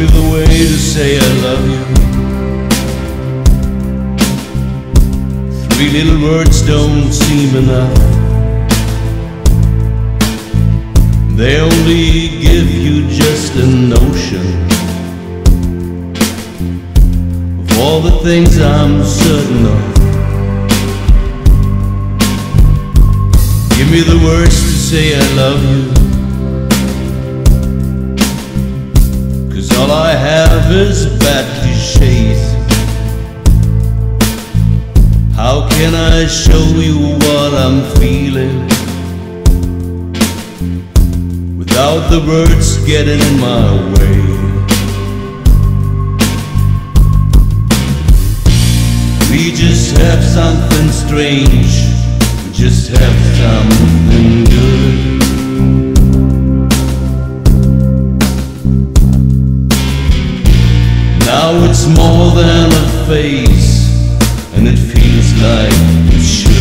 me the way to say I love you. Three little words don't seem enough. They only give you just a notion of all the things I'm certain of. Give me the words to say I love you. All I have is bad cliches. How can I show you what I'm feeling without the words getting in my way? We just have something strange, we just have something good. Phase, and it feels like it should.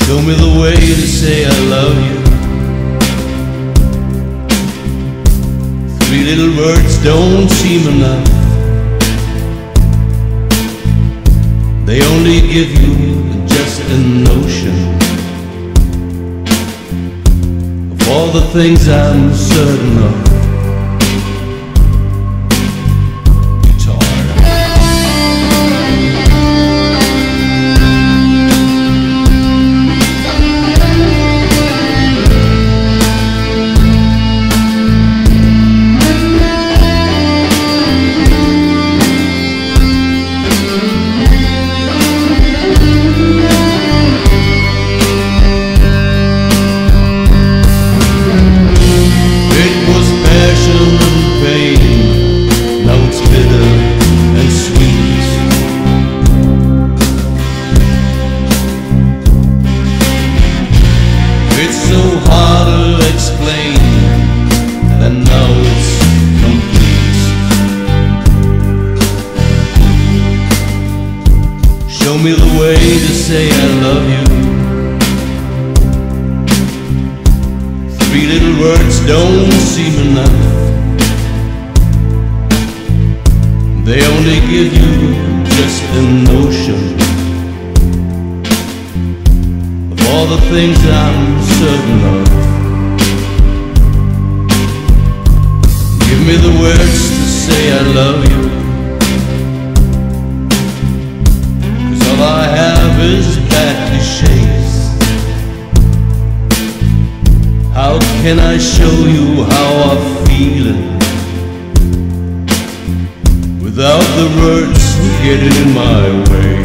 Show me the way to say I love you. Three little words don't seem enough. They only give you just a notion of all the things I'm certain of. Show me the way to say I love you. Three little words don't seem enough. They only give you just a notion of all the things I'm certain of. Give me the words to say I love you. Is bad cliches. How can I show you how I'm feeling without the words getting in my way?